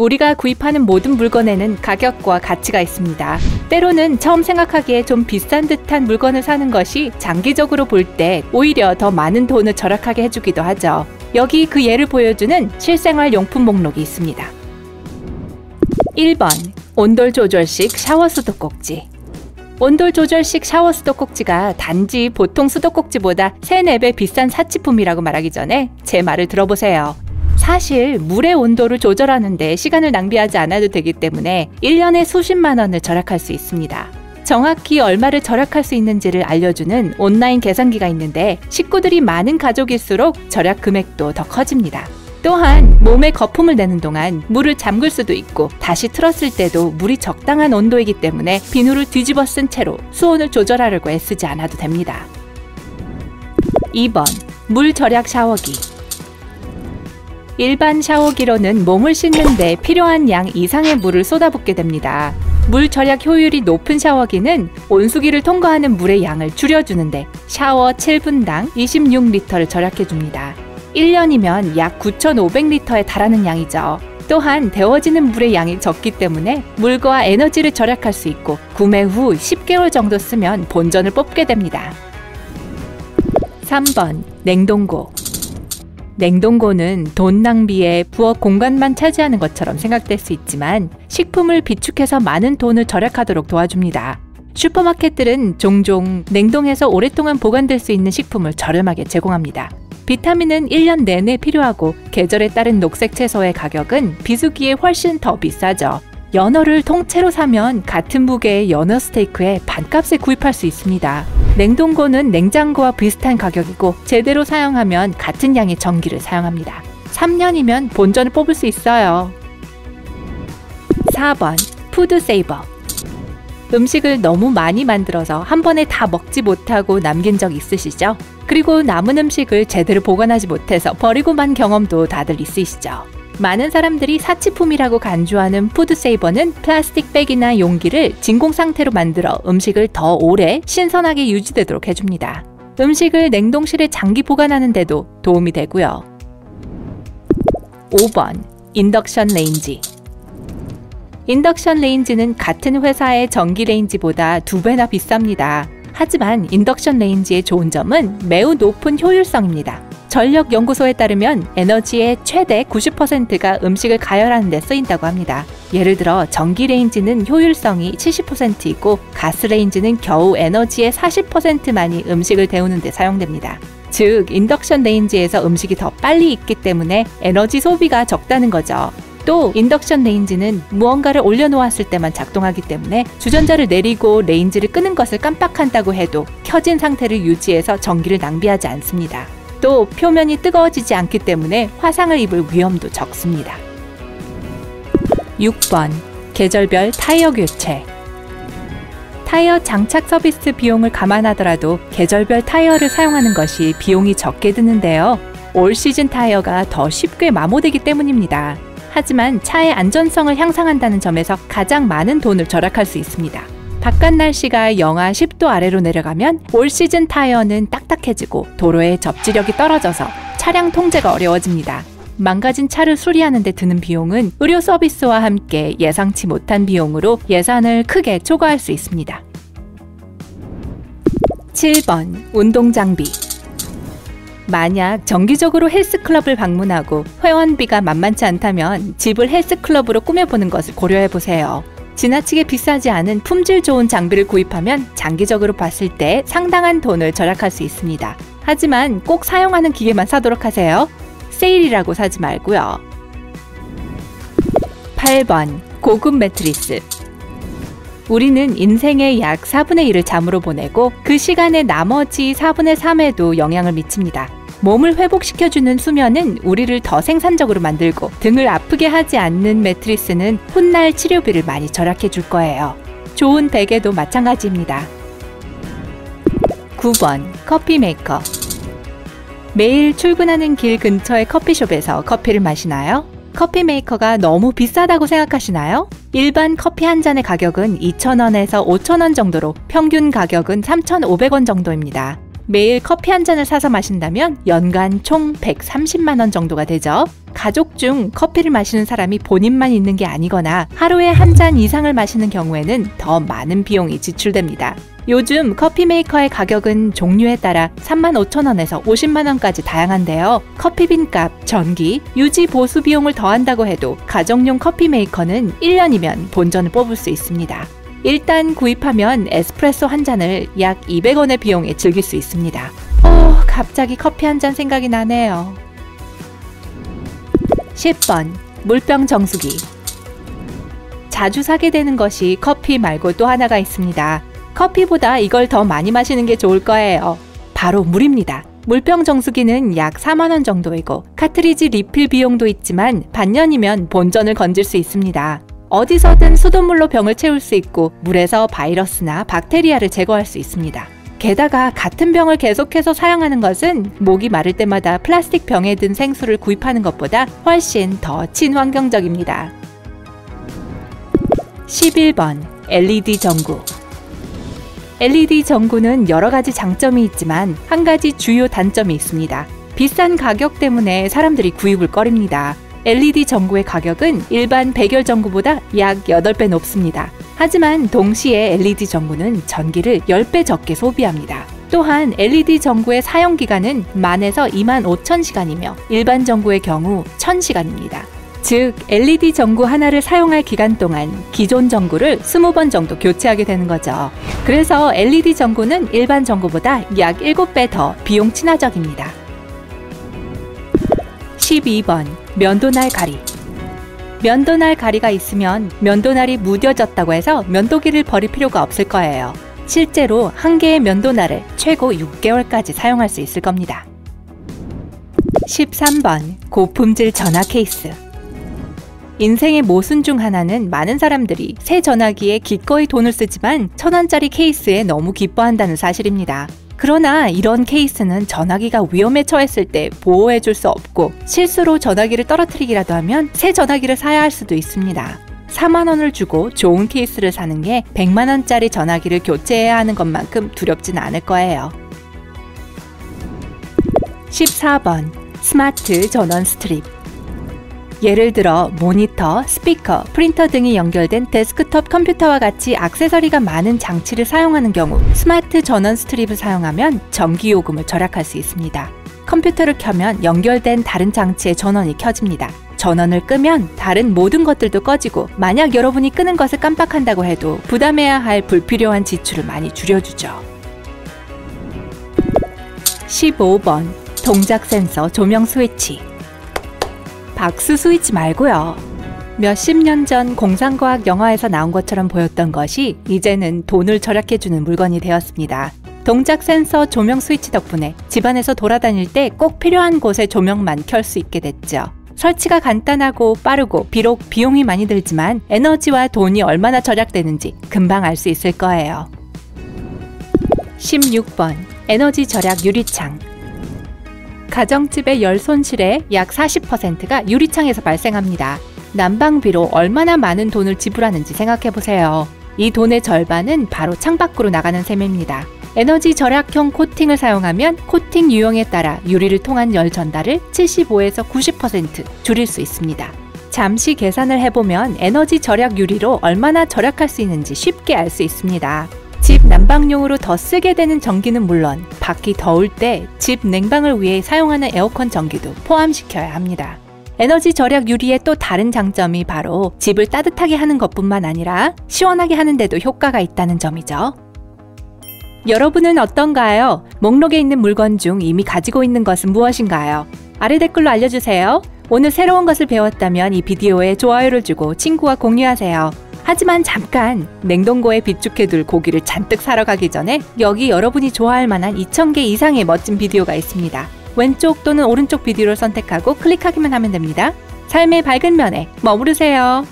우리가 구입하는 모든 물건에는 가격과 가치가 있습니다. 때로는 처음 생각하기에 좀 비싼 듯한 물건을 사는 것이 장기적으로 볼 때 오히려 더 많은 돈을 절약하게 해주기도 하죠. 여기 그 예를 보여주는 실생활 용품 목록이 있습니다. 1번 온돌 조절식 샤워 수도꼭지 온돌 조절식 샤워 수도꼭지가 단지 보통 수도꼭지보다 3, 4배 비싼 사치품이라고 말하기 전에 제 말을 들어보세요. 사실 물의 온도를 조절하는데 시간을 낭비하지 않아도 되기 때문에 1년에 수십만 원을 절약할 수 있습니다. 정확히 얼마를 절약할 수 있는지를 알려주는 온라인 계산기가 있는데 식구들이 많은 가족일수록 절약 금액도 더 커집니다. 또한 몸에 거품을 내는 동안 물을 잠글 수도 있고 다시 틀었을 때도 물이 적당한 온도이기 때문에 비누를 뒤집어 쓴 채로 수온을 조절하려고 애쓰지 않아도 됩니다. 2번 물 절약 샤워기 일반 샤워기로는 몸을 씻는데 필요한 양 이상의 물을 쏟아붓게 됩니다. 물 절약 효율이 높은 샤워기는 온수기를 통과하는 물의 양을 줄여주는데 샤워 7분당 26리터를 절약해줍니다. 1년이면 약 9,500리터에 달하는 양이죠. 또한 데워지는 물의 양이 적기 때문에 물과 에너지를 절약할 수 있고 구매 후 10개월 정도 쓰면 본전을 뽑게 됩니다. 3번 냉동고 냉동고는 돈 낭비에 부엌 공간만 차지하는 것처럼 생각될 수 있지만 식품을 비축해서 많은 돈을 절약하도록 도와줍니다. 슈퍼마켓들은 종종 냉동해서 오랫동안 보관될 수 있는 식품을 저렴하게 제공합니다. 비타민은 1년 내내 필요하고 계절에 따른 녹색 채소의 가격은 비수기에 훨씬 더 비싸죠. 연어를 통째로 사면 같은 무게의 연어 스테이크에 반값에 구입할 수 있습니다. 냉동고는 냉장고와 비슷한 가격이고 제대로 사용하면 같은 양의 전기를 사용합니다. 3년이면 본전을 뽑을 수 있어요. 4번 FoodSaver 음식을 너무 많이 만들어서 한 번에 다 먹지 못하고 남긴 적 있으시죠? 그리고 남은 음식을 제대로 보관하지 못해서 버리고 만 경험도 다들 있으시죠? 많은 사람들이 사치품이라고 간주하는 FoodSaver는 플라스틱 백이나 용기를 진공 상태로 만들어 음식을 더 오래 신선하게 유지되도록 해줍니다. 음식을 냉동실에 장기 보관하는 데도 도움이 되고요. 5번 인덕션 레인지 인덕션 레인지는 같은 회사의 전기 레인지보다 두 배나 비쌉니다. 하지만 인덕션 레인지의 좋은 점은 매우 높은 효율성입니다. 전력연구소에 따르면 에너지의 최대 90%가 음식을 가열하는 데 쓰인다고 합니다. 예를 들어 전기레인지는 효율성이 70%이고 가스레인지는 겨우 에너지의 40%만이 음식을 데우는 데 사용됩니다. 즉, 인덕션 레인지에서 음식이 더 빨리 익기 때문에 에너지 소비가 적다는 거죠. 또 인덕션 레인지는 무언가를 올려놓았을 때만 작동하기 때문에 주전자를 내리고 레인지를 끄는 것을 깜빡한다고 해도 켜진 상태를 유지해서 전기를 낭비하지 않습니다. 또 표면이 뜨거워지지 않기 때문에 화상을 입을 위험도 적습니다. 6번 계절별 타이어 교체 타이어 장착 서비스 비용을 감안하더라도 계절별 타이어를 사용하는 것이 비용이 적게 드는데요. 올 시즌 타이어가 더 쉽게 마모되기 때문입니다. 하지만 차의 안전성을 향상한다는 점에서 가장 많은 돈을 절약할 수 있습니다. 바깥 날씨가 영하 10도 아래로 내려가면 올 시즌 타이어는 딱딱해지고 도로의 접지력이 떨어져서 차량 통제가 어려워집니다. 망가진 차를 수리하는 데 드는 비용은 의료 서비스와 함께 예상치 못한 비용으로 예산을 크게 초과할 수 있습니다. 7번 운동 장비 만약 정기적으로 헬스클럽을 방문하고 회원비가 만만치 않다면 집을 헬스클럽으로 꾸며보는 것을 고려해 보세요. 지나치게 비싸지 않은 품질 좋은 장비를 구입하면 장기적으로 봤을 때 상당한 돈을 절약할 수 있습니다. 하지만 꼭 사용하는 기계만 사도록 하세요. 세일이라고 사지 말고요. 8번 고급 매트리스 우리는 인생의 약 4분의 1을 잠으로 보내고 그 시간의 나머지 4분의 3에도 영향을 미칩니다. 몸을 회복시켜주는 수면은 우리를 더 생산적으로 만들고 등을 아프게 하지 않는 매트리스는 훗날 치료비를 많이 절약해 줄 거예요. 좋은 베개도 마찬가지입니다. 9번 커피 메이커 매일 출근하는 길 근처의 커피숍에서 커피를 마시나요? 커피 메이커가 너무 비싸다고 생각하시나요? 일반 커피 한 잔의 가격은 2,000원에서 5,000원 정도로 평균 가격은 3,500원 정도입니다. 매일 커피 한 잔을 사서 마신다면 연간 총 130만 원 정도가 되죠. 가족 중 커피를 마시는 사람이 본인만 있는 게 아니거나 하루에 한 잔 이상을 마시는 경우에는 더 많은 비용이 지출됩니다. 요즘 커피 메이커의 가격은 종류에 따라 35,000원에서 50만원까지 다양한데요. 커피빈 값, 전기, 유지 보수 비용을 더한다고 해도 가정용 커피 메이커는 1년이면 본전을 뽑을 수 있습니다. 일단 구입하면 에스프레소 한 잔을 약 200원의 비용에 즐길 수 있습니다. 어, 갑자기 커피 한 잔 생각이 나네요. 10번 물병 정수기 자주 사게 되는 것이 커피 말고 또 하나가 있습니다. 커피보다 이걸 더 많이 마시는 게 좋을 거예요. 바로 물입니다. 물병 정수기는 약 4만원 정도이고 카트리지 리필 비용도 있지만 반년이면 본전을 건질 수 있습니다. 어디서든 수돗물로 병을 채울 수 있고 물에서 바이러스나 박테리아를 제거할 수 있습니다. 게다가 같은 병을 계속해서 사용하는 것은 목이 마를 때마다 플라스틱 병에 든 생수를 구입하는 것보다 훨씬 더 친환경적입니다. 11번 LED 전구 LED 전구는 여러 가지 장점이 있지만 한 가지 주요 단점이 있습니다. 비싼 가격 때문에 사람들이 구입을 꺼립니다. LED 전구의 가격은 일반 백열 전구보다 약 8배 높습니다. 하지만 동시에 LED 전구는 전기를 10배 적게 소비합니다. 또한 LED 전구의 사용 기간은 만에서 2만 5천 시간이며 일반 전구의 경우 1000시간입니다. 즉, LED 전구 하나를 사용할 기간 동안 기존 전구를 20번 정도 교체하게 되는 거죠. 그래서 LED 전구는 일반 전구보다 약 7배 더 비용 친화적입니다. 12번 면도날 가리 면도날 가리가 있으면 면도날이 무뎌졌다고 해서 면도기를 버릴 필요가 없을 거예요. 실제로 한 개의 면도날을 최고 6개월까지 사용할 수 있을 겁니다. 13번 고품질 전화 케이스 인생의 모순 중 하나는 많은 사람들이 새 전화기에 기꺼이 돈을 쓰지만 천 원짜리 케이스에 너무 기뻐한다는 사실입니다. 그러나 이런 케이스는 전화기가 위험에 처했을 때 보호해 줄 수 없고 실수로 전화기를 떨어뜨리기라도 하면 새 전화기를 사야 할 수도 있습니다. 4만 원을 주고 좋은 케이스를 사는 게 100만 원짜리 전화기를 교체해야 하는 것만큼 두렵진 않을 거예요. 14번 스마트 전원 스트립 예를 들어 모니터, 스피커, 프린터 등이 연결된 데스크톱 컴퓨터와 같이 액세서리가 많은 장치를 사용하는 경우 스마트 전원 스트립을 사용하면 전기 요금을 절약할 수 있습니다. 컴퓨터를 켜면 연결된 다른 장치의 전원이 켜집니다. 전원을 끄면 다른 모든 것들도 꺼지고 만약 여러분이 끄는 것을 깜빡한다고 해도 부담해야 할 불필요한 지출을 많이 줄여주죠. 15번 동작 센서 조명 스위치 박수 스위치 말고요. 몇십 년 전 공상과학 영화에서 나온 것처럼 보였던 것이 이제는 돈을 절약해주는 물건이 되었습니다. 동작 센서 조명 스위치 덕분에 집안에서 돌아다닐 때 꼭 필요한 곳에 조명만 켤 수 있게 됐죠. 설치가 간단하고 빠르고 비록 비용이 많이 들지만 에너지와 돈이 얼마나 절약되는지 금방 알 수 있을 거예요. 16번 에너지 절약 유리창 가정집의 열 손실의 약 40%가 유리창에서 발생합니다. 난방비로 얼마나 많은 돈을 지불하는지 생각해 보세요. 이 돈의 절반은 바로 창밖으로 나가는 셈입니다. 에너지 절약형 코팅을 사용하면 코팅 유형에 따라 유리를 통한 열 전달을 75에서 90% 줄일 수 있습니다. 잠시 계산을 해보면 에너지 절약 유리로 얼마나 절약할 수 있는지 쉽게 알 수 있습니다. 집 난방용으로 더 쓰게 되는 전기는 물론 밖이 더울 때 집 냉방을 위해 사용하는 에어컨 전기도 포함시켜야 합니다. 에너지 절약 유리의 또 다른 장점이 바로 집을 따뜻하게 하는 것뿐만 아니라 시원하게 하는데도 효과가 있다는 점이죠. 여러분은 어떤가요? 목록에 있는 물건 중 이미 가지고 있는 것은 무엇인가요? 아래 댓글로 알려주세요. 오늘 새로운 것을 배웠다면 이 비디오에 좋아요를 주고 친구와 공유하세요. 하지만 잠깐 냉동고에 비축해둘 고기를 잔뜩 사러 가기 전에 여기 여러분이 좋아할 만한 2,000개 이상의 멋진 비디오가 있습니다. 왼쪽 또는 오른쪽 비디오를 선택하고 클릭하기만 하면 됩니다. 삶의 밝은 면에 머무르세요.